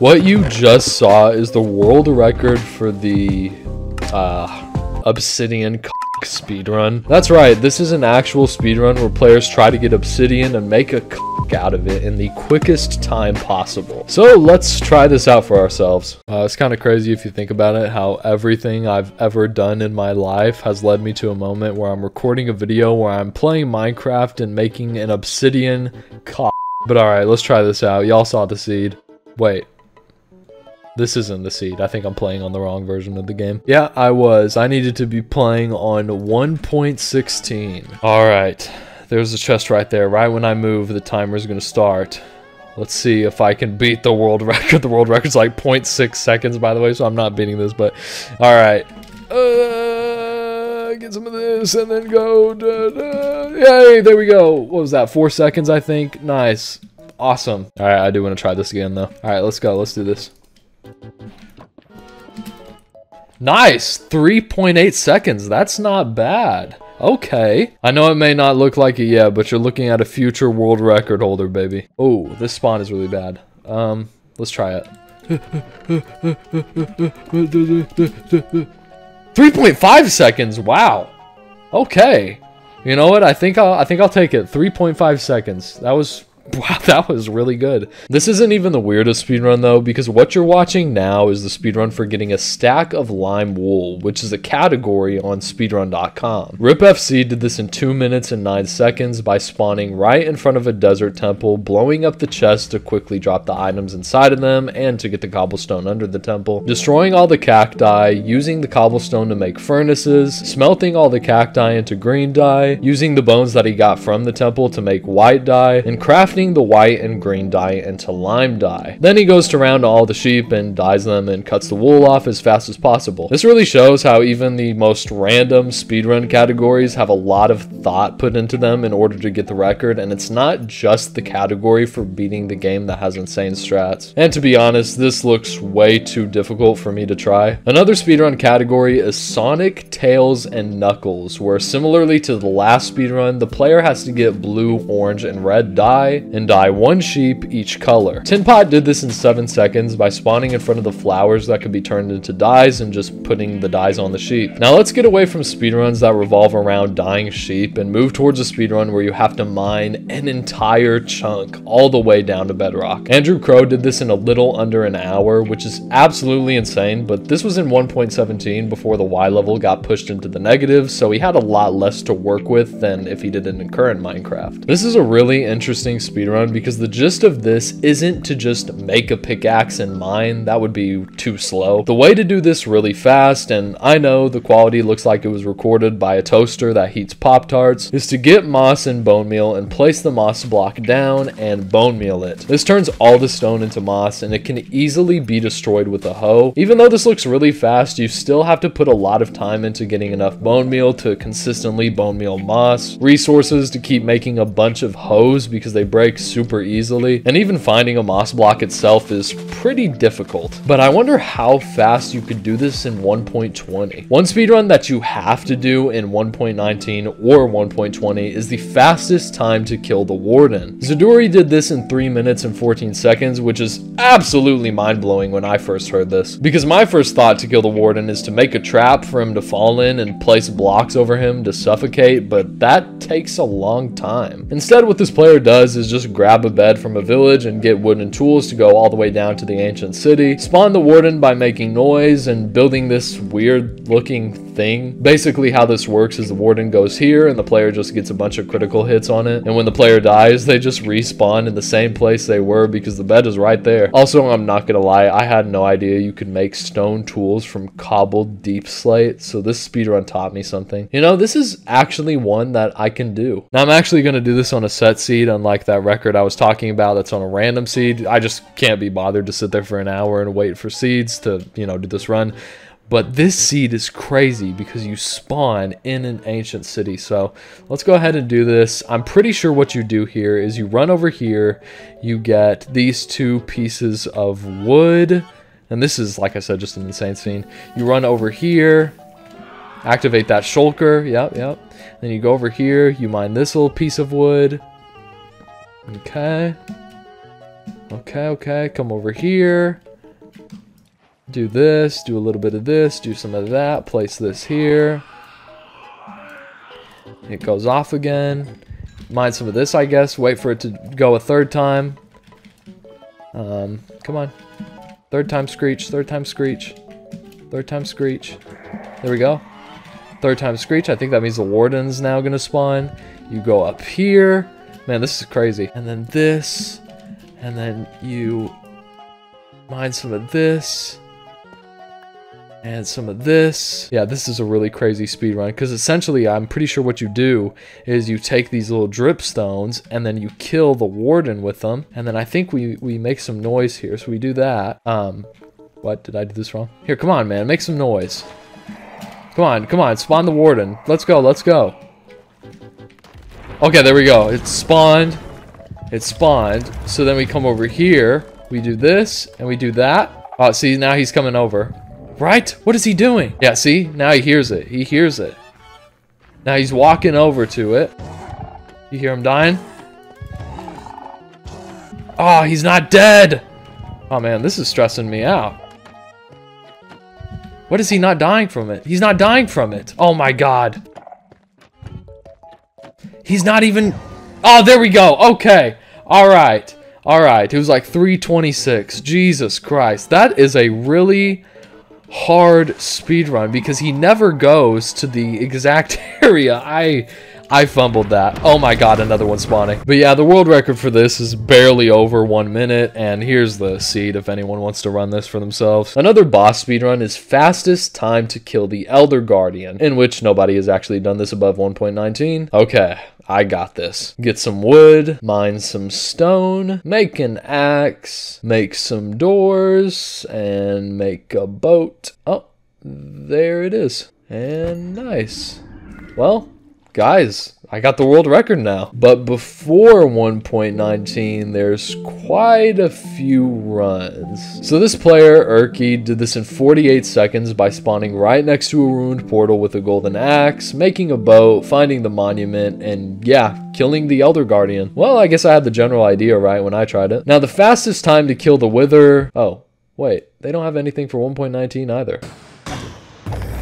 What you just saw is the world record for the uh, Obsidian speedrun. That's right, this is an actual speedrun where players try to get Obsidian and make a out of it in the quickest time possible. So let's try this out for ourselves. Uh, it's kind of crazy if you think about it, how everything I've ever done in my life has led me to a moment where I'm recording a video where I'm playing Minecraft and making an Obsidian But alright, let's try this out. Y'all saw the seed. Wait, this isn't the seed. I think I'm playing on the wrong version of the game. Yeah, I was. I needed to be playing on 1.16. All right. There's a chest right there. Right when I move, the timer is going to start. Let's see if I can beat the world record. The world record's like 0.6 seconds, by the way, so I'm not beating this, but all right. Uh, get some of this and then go. Da, da. Yay, there we go. What was that? Four seconds, I think. Nice. Awesome. All right, I do want to try this again, though. All right, let's go. Let's do this. Nice! 3.8 seconds. That's not bad. Okay. I know it may not look like it yet, but you're looking at a future world record holder, baby. Oh, this spawn is really bad. Um, let's try it. 3.5 seconds. Wow. Okay. You know what? I think I'll I think I'll take it. 3.5 seconds. That was Wow, that was really good. This isn't even the weirdest speedrun though, because what you're watching now is the speedrun for getting a stack of lime wool, which is a category on speedrun.com. RipFC did this in 2 minutes and 9 seconds by spawning right in front of a desert temple, blowing up the chest to quickly drop the items inside of them and to get the cobblestone under the temple, destroying all the cacti, using the cobblestone to make furnaces, smelting all the cacti into green dye, using the bones that he got from the temple to make white dye, and crafting the white and green dye into lime dye. Then he goes to round all the sheep and dyes them and cuts the wool off as fast as possible. This really shows how even the most random speedrun categories have a lot of thought put into them in order to get the record, and it's not just the category for beating the game that has insane strats. And to be honest, this looks way too difficult for me to try. Another speedrun category is Sonic, Tails, and Knuckles, where similarly to the last speedrun, the player has to get blue, orange, and red dye, and dye one sheep each color. Tinpot did this in 7 seconds by spawning in front of the flowers that could be turned into dyes and just putting the dyes on the sheep. Now let's get away from speedruns that revolve around dyeing sheep and move towards a speedrun where you have to mine an entire chunk all the way down to bedrock. Andrew Crow did this in a little under an hour, which is absolutely insane, but this was in 1.17 before the Y level got pushed into the negative, so he had a lot less to work with than if he did it in current Minecraft. This is a really interesting speedrun because the gist of this isn't to just make a pickaxe and mine, that would be too slow. The way to do this really fast, and I know the quality looks like it was recorded by a toaster that heats Pop-Tarts, is to get moss and bone meal and place the moss block down and bone meal it. This turns all the stone into moss and it can easily be destroyed with a hoe. Even though this looks really fast, you still have to put a lot of time into getting enough bone meal to consistently bone meal moss, resources to keep making a bunch of hoes because they break super easily, and even finding a moss block itself is pretty difficult. But I wonder how fast you could do this in 1.20. One speedrun that you have to do in 1.19 or 1.20 is the fastest time to kill the Warden. Zaduri did this in 3 minutes and 14 seconds, which is absolutely mind-blowing when I first heard this. Because my first thought to kill the Warden is to make a trap for him to fall in and place blocks over him to suffocate, but that takes a long time. Instead, what this player does is just grab a bed from a village and get wooden tools to go all the way down to the ancient city, spawn the warden by making noise and building this weird looking thing. Basically how this works is the warden goes here and the player just gets a bunch of critical hits on it. And when the player dies, they just respawn in the same place they were because the bed is right there. Also, I'm not gonna lie, I had no idea you could make stone tools from cobbled deepslate. So this speedrun taught me something. You know, this is actually one that I can do. Now I'm actually gonna do this on a set seed, unlike that record I was talking about that's on a random seed. I just can't be bothered to sit there for an hour and wait for seeds to, you know, do this run. But this seed is crazy because you spawn in an ancient city. So let's go ahead and do this. I'm pretty sure what you do here is you run over here, you get these two pieces of wood. And this is, like I said, just an insane scene. You run over here, activate that shulker. Yep, yep. Then you go over here, you mine this little piece of wood. Okay. Okay, okay, come over here. do this, do a little bit of this, do some of that, place this here. It goes off again. Mine some of this, I guess. Wait for it to go a third time. Um, come on. Third time screech, third time screech. Third time screech. There we go. Third time screech. I think that means the warden's now to spawn. You go up here. Man, this is crazy. And then this. And then you mine some of this. And some of this. Yeah, this is a really crazy speed run because essentially I'm pretty sure what you do is you take these little drip stones and then you kill the warden with them. And then I think we, we make some noise here. So we do that. Um, what? Did I do this wrong? Here, come on, man. Make some noise. Come on, come on. Spawn the warden. Let's go, let's go. Okay, there we go. It's spawned. It's spawned. So then we come over here. We do this, and we do that. Oh, see, now he's coming over. Right? What is he doing? Yeah, see? Now he hears it. He hears it. Now he's walking over to it. You hear him dying? Oh, he's not dead! Oh man, this is stressing me out. What is he not dying from it? He's not dying from it. Oh my god. He's not even... Oh, there we go. Okay. All right. All right. It was like 326. Jesus Christ. That is a really hard speed run because he never goes to the exact area I I fumbled that. Oh my god, another one spawning. But yeah, the world record for this is barely over one minute, and here's the seed if anyone wants to run this for themselves. Another boss speedrun is fastest time to kill the Elder Guardian, in which nobody has actually done this above 1.19. Okay, I got this. Get some wood, mine some stone, make an axe, make some doors, and make a boat. Oh, there it is. And nice. Well, guys, I got the world record now. But before 1.19, there's quite a few runs. So this player, Urki, did this in 48 seconds by spawning right next to a ruined portal with a golden axe, making a boat, finding the monument, and yeah, killing the Elder Guardian. Well, I guess I had the general idea right when I tried it. Now, the fastest time to kill the Wither... Oh, wait, they don't have anything for 1.19 either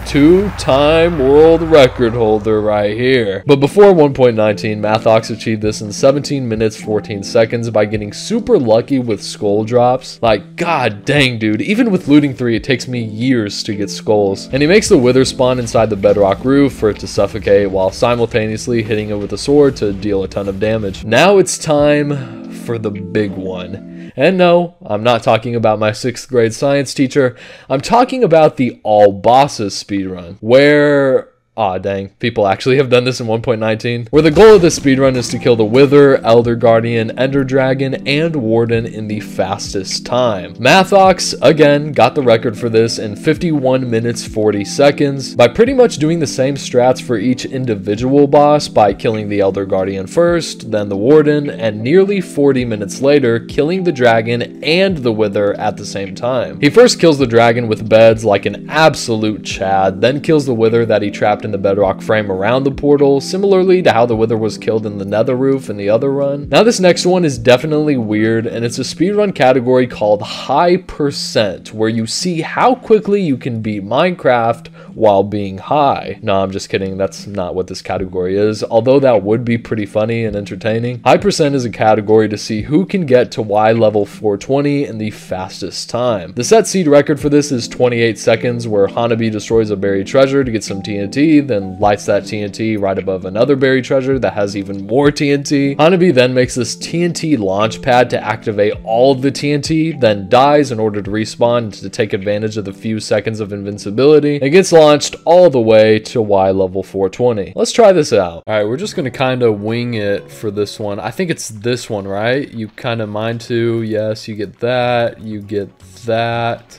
two-time world record holder right here. But before 1.19, Mathox achieved this in 17 minutes 14 seconds by getting super lucky with skull drops. Like, god dang dude, even with looting 3 it takes me years to get skulls. And he makes the wither spawn inside the bedrock roof for it to suffocate while simultaneously hitting it with a sword to deal a ton of damage. Now it's time for the big one. And no, I'm not talking about my sixth grade science teacher. I'm talking about the all bosses speedrun, where Aw, dang. People actually have done this in 1.19. Where the goal of this speedrun is to kill the Wither, Elder Guardian, Ender Dragon, and Warden in the fastest time. Mathox, again, got the record for this in 51 minutes 40 seconds by pretty much doing the same strats for each individual boss by killing the Elder Guardian first, then the Warden, and nearly 40 minutes later, killing the Dragon and the Wither at the same time. He first kills the Dragon with beds like an absolute chad, then kills the Wither that he trapped in the bedrock frame around the portal, similarly to how the Wither was killed in the nether roof in the other run. Now this next one is definitely weird, and it's a speedrun category called High Percent, where you see how quickly you can beat Minecraft while being high. No, I'm just kidding, that's not what this category is, although that would be pretty funny and entertaining. High Percent is a category to see who can get to Y level 420 in the fastest time. The set seed record for this is 28 seconds, where Hanabi destroys a buried treasure to get some TNT, then lights that TNT right above another buried treasure that has even more TNT. Hanabi then makes this TNT launch pad to activate all of the TNT, then dies in order to respawn to take advantage of the few seconds of invincibility. It gets launched all the way to Y level 420. Let's try this out. All right, we're just gonna kind of wing it for this one. I think it's this one, right? You kind of mine to, yes, you get that, you get that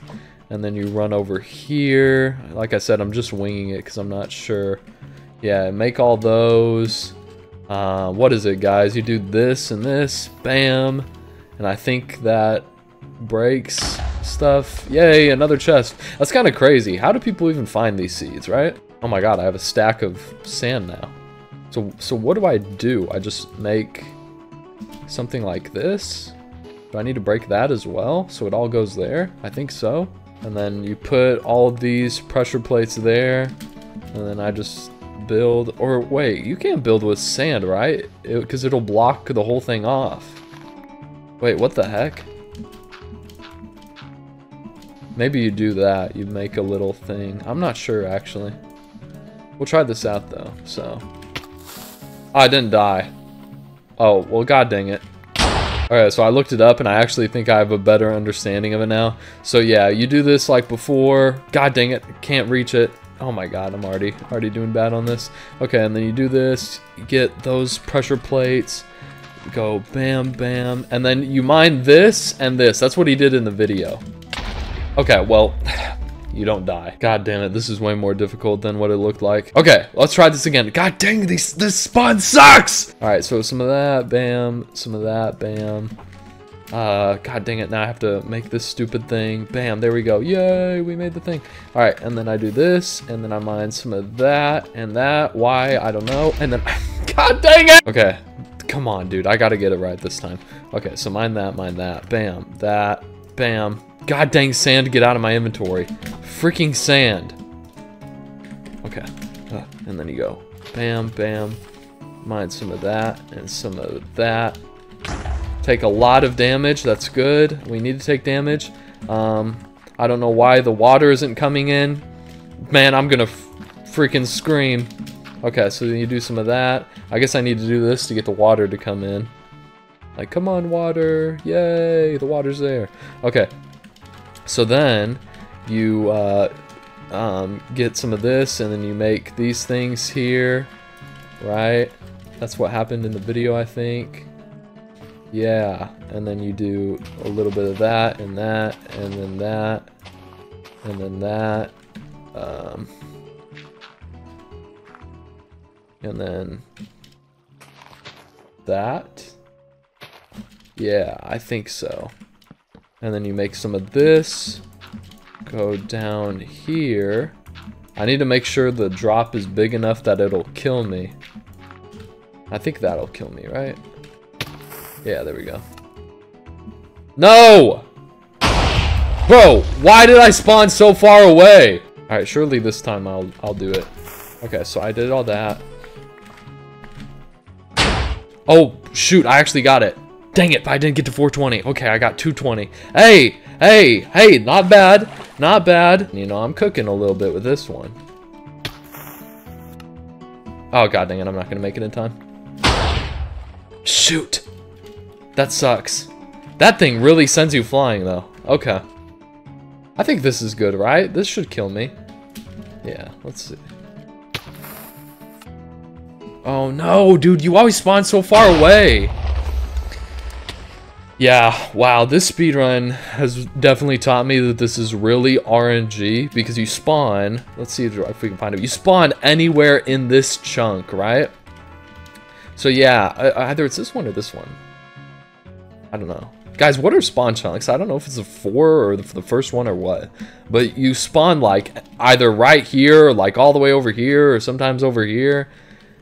and then you run over here. Like I said, I'm just winging it because I'm not sure. Yeah, make all those. Uh, what is it, guys? You do this and this, bam, and I think that breaks stuff. Yay, another chest. That's kind of crazy. How do people even find these seeds, right? Oh my god, I have a stack of sand now. So, so what do I do? I just make something like this? Do I need to break that as well? So it all goes there? I think so. And then you put all of these pressure plates there. And then I just build, or wait, you can't build with sand, right? Because it, will block the whole thing off. Wait, what the heck? Maybe you do that, you make a little thing. I'm not sure, actually. We'll try this out, though, so. Oh, I didn't die. Oh, well, god dang it. Alright, so I looked it up and I actually think I have a better understanding of it now. So yeah, you do this like before. God dang it, can't reach it. Oh my god, I'm already already doing bad on this. Okay, and then you do this, you get those pressure plates, go bam, bam, and then you mine this and this. That's what he did in the video. Okay, well, you don't die. God damn it, this is way more difficult than what it looked like. Okay, let's try this again. God dang, this, this spawn sucks! Alright, so some of that, bam, some of that, bam. Uh, God dang it, now I have to make this stupid thing. Bam, there we go. Yay, we made the thing. All right, and then I do this, and then I mine some of that and that. Why? I don't know. And then, God dang it! Okay, come on, dude. I gotta get it right this time. Okay, so mine that, mine that. Bam, that, bam. God dang sand, to get out of my inventory. Freaking sand. Okay, uh, and then you go. Bam, bam. Mine some of that and some of that. Take a lot of damage. That's good. We need to take damage. Um, I don't know why the water isn't coming in. Man, I'm gonna freaking scream. Okay, so then you do some of that. I guess I need to do this to get the water to come in. Like, come on, water. Yay, the water's there. Okay. So then you uh, um, get some of this and then you make these things here, right? That's what happened in the video, I think. Yeah, and then you do a little bit of that and that and then that and then that. Um, and then that. Yeah, I think so. And then you make some of this. Go down here. I need to make sure the drop is big enough that it'll kill me. I think that'll kill me, right? Yeah, there we go. No! Bro, why did I spawn so far away? Alright, surely this time I'll, I'll do it. Okay, so I did all that. Oh, shoot, I actually got it. Dang it, I didn't get to 420. Okay, I got 220. Hey, hey, hey, not bad. Not bad. You know, I'm cooking a little bit with this one. Oh, god dang it, I'm not to make it in time. Shoot. That sucks. That thing really sends you flying, though. Okay. I think this is good, right? This should kill me. Yeah, let's see. Oh no, dude, you always spawn so far away. Yeah, wow, this speedrun has definitely taught me that this is really RNG because you spawn, let's see if we can find it, you spawn anywhere in this chunk, right? So yeah, either it's this one or this one. I don't know. Guys, what are spawn chunks? I don't know if it's a four or the, the first one or what. But you spawn like either right here like all the way over here or sometimes over here.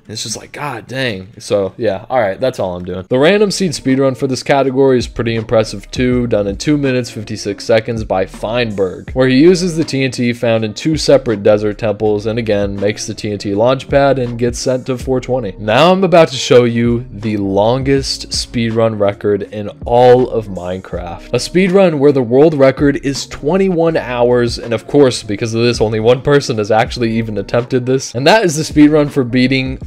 It's just like, god dang. So yeah, alright, that's all I'm doing. The random seed speedrun for this category is pretty impressive too, done in 2 minutes 56 seconds by Feinberg, where he uses the TNT found in two separate desert temples and again makes the TNT launch pad and gets sent to 420. Now I'm about to show you the longest speedrun record in all of Minecraft. A speedrun where the world record is 21 hours and of course because of this only one person has actually even attempted this and that is the speedrun for beating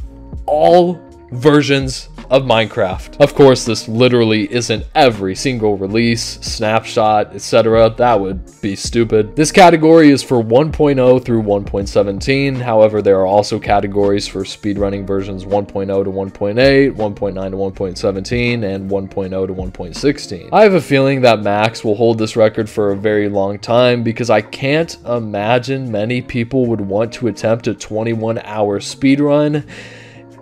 all versions of Minecraft. Of course, this literally isn't every single release, snapshot, etc. That would be stupid. This category is for 1.0 through 1.17. However, there are also categories for speedrunning versions 1.0 to 1.8, 1.9 to 1.17, and 1.0 to 1.16. I have a feeling that Max will hold this record for a very long time because I can't imagine many people would want to attempt a 21 hour speedrun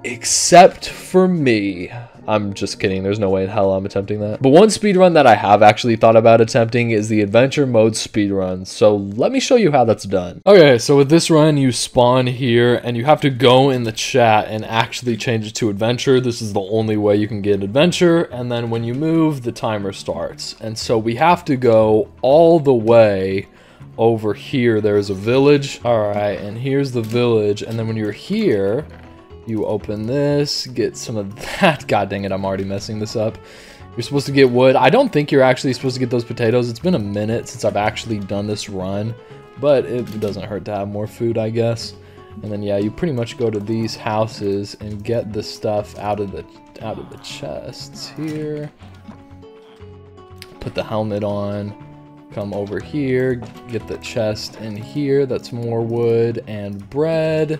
except for me. I'm just kidding, there's no way in hell I'm attempting that. But one speedrun that I have actually thought about attempting is the adventure mode speedrun, so let me show you how that's done. Okay, so with this run, you spawn here, and you have to go in the chat and actually change it to adventure. This is the only way you can get adventure, and then when you move, the timer starts. And so we have to go all the way over here, there's a village. All right, and here's the village. And then when you're here, you open this, get some of that. God dang it, I'm already messing this up. You're supposed to get wood. I don't think you're actually supposed to get those potatoes. It's been a minute since I've actually done this run, but it doesn't hurt to have more food, I guess. And then yeah, you pretty much go to these houses and get the stuff out of the out of the chests here. Put the helmet on. Come over here, get the chest in here. That's more wood and bread.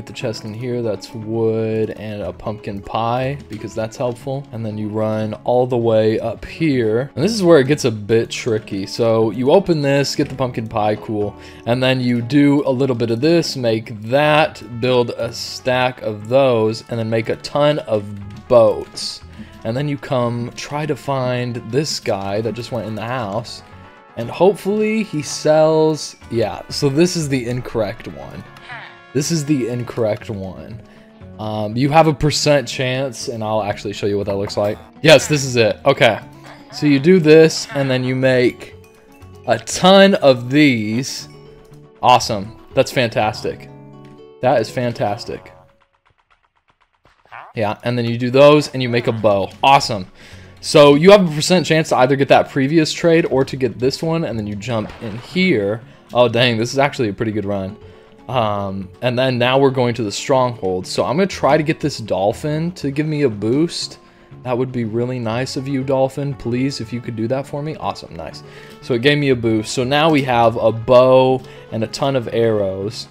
Get the chest in here, that's wood and a pumpkin pie because that's helpful. And then you run all the way up here. And this is where it gets a bit tricky. So you open this, get the pumpkin pie, cool. And then you do a little bit of this, make that, build a stack of those, and then make a ton of boats. And then you come try to find this guy that just went in the house. And hopefully he sells, yeah, so this is the incorrect one. This is the incorrect one. Um, you have a percent chance, and I'll actually show you what that looks like. Yes, this is it. Okay. So you do this, and then you make a ton of these. Awesome. That's fantastic. That is fantastic. Yeah, and then you do those, and you make a bow. Awesome. So you have a percent chance to either get that previous trade or to get this one, and then you jump in here. Oh, dang, this is actually a pretty good run. Um, and then now we're going to the stronghold. So I'm going to try to get this dolphin to give me a boost. That would be really nice of you, Dolphin. Please, if you could do that for me. Awesome, nice. So it gave me a boost. So now we have a bow and a ton of arrows.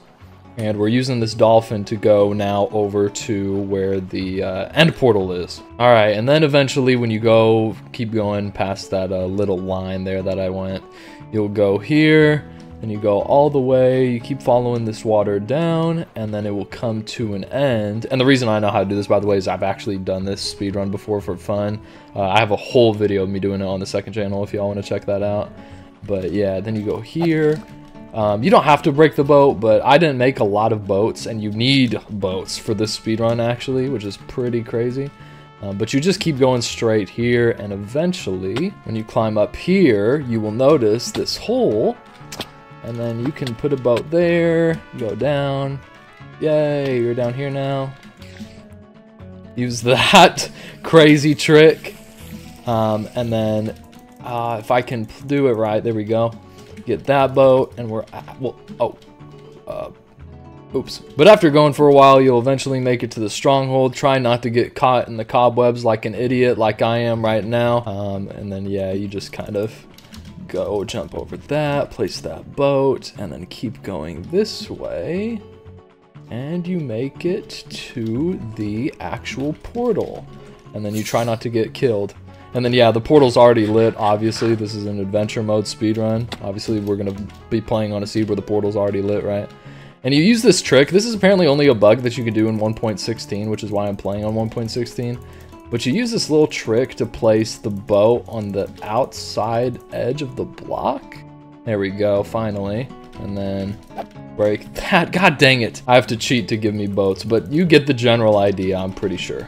And we're using this dolphin to go now over to where the uh, end portal is. All right, and then eventually when you go, keep going past that uh, little line there that I went, you'll go here and you go all the way, you keep following this water down, and then it will come to an end. And the reason I know how to do this, by the way, is I've actually done this speed run before for fun. Uh, I have a whole video of me doing it on the second channel if y'all want to check that out. But yeah, then you go here. Um, you don't have to break the boat, but I didn't make a lot of boats, and you need boats for this speed run actually, which is pretty crazy. Um, but you just keep going straight here, and eventually, when you climb up here, you will notice this hole and then you can put a boat there, go down. Yay, you're down here now. Use that crazy trick. Um, and then uh, if I can do it right, there we go. Get that boat, and we're, well, oh, uh, oops. But after going for a while, you'll eventually make it to the stronghold. Try not to get caught in the cobwebs like an idiot like I am right now. Um, and then, yeah, you just kind of go jump over that, place that boat, and then keep going this way. And you make it to the actual portal. And then you try not to get killed. And then, yeah, the portal's already lit, obviously. This is an adventure mode speedrun. Obviously, we're going to be playing on a seed where the portal's already lit, right? And you use this trick. This is apparently only a bug that you can do in 1.16, which is why I'm playing on 1.16. But you use this little trick to place the boat on the outside edge of the block. There we go, finally. And then break that. God dang it. I have to cheat to give me boats, but you get the general idea, I'm pretty sure.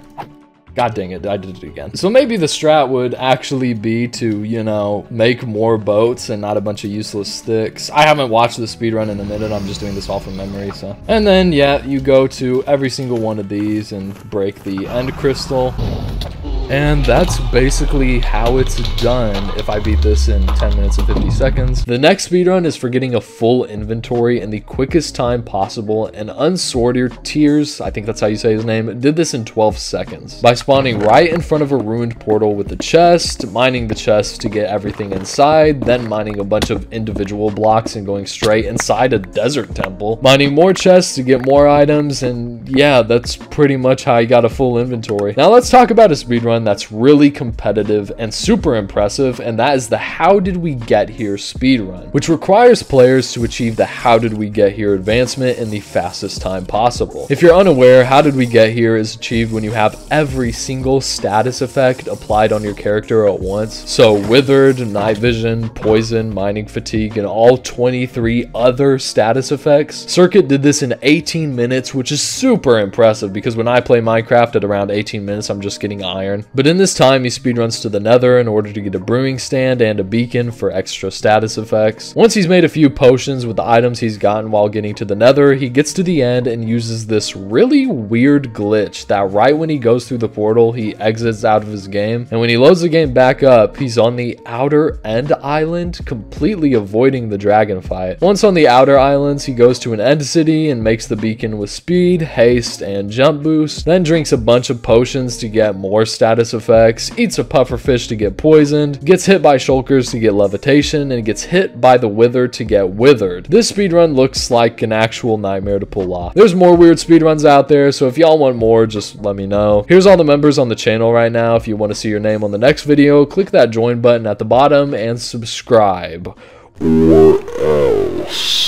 God dang it, I did it again. So maybe the strat would actually be to, you know, make more boats and not a bunch of useless sticks. I haven't watched the speedrun in a minute, I'm just doing this all from memory, so. And then, yeah, you go to every single one of these and break the end crystal. And that's basically how it's done if I beat this in 10 minutes and 50 seconds. The next speedrun is for getting a full inventory in the quickest time possible, and Unsorted Tears, I think that's how you say his name, did this in 12 seconds. By spawning right in front of a ruined portal with the chest, mining the chest to get everything inside, then mining a bunch of individual blocks and going straight inside a desert temple, mining more chests to get more items, and yeah, that's pretty much how I got a full inventory. Now let's talk about a speedrun one that's really competitive and super impressive, and that is the How Did We Get Here speedrun, which requires players to achieve the How Did We Get Here advancement in the fastest time possible. If you're unaware, How Did We Get Here is achieved when you have every single status effect applied on your character at once. So Withered, Night Vision, Poison, Mining Fatigue, and all 23 other status effects. Circuit did this in 18 minutes, which is super impressive because when I play Minecraft at around 18 minutes, I'm just getting iron But in this time, he speedruns to the nether in order to get a brewing stand and a beacon for extra status effects. Once he's made a few potions with the items he's gotten while getting to the nether, he gets to the end and uses this really weird glitch that right when he goes through the portal, he exits out of his game. And when he loads the game back up, he's on the outer end island, completely avoiding the dragon fight. Once on the outer islands, he goes to an end city and makes the beacon with speed, haste, and jump boost, then drinks a bunch of potions to get more status effects, eats a pufferfish to get poisoned, gets hit by shulkers to get levitation, and gets hit by the wither to get withered. This speedrun looks like an actual nightmare to pull off. There's more weird speedruns out there, so if y'all want more, just let me know. Here's all the members on the channel right now. If you want to see your name on the next video, click that join button at the bottom and subscribe. What else?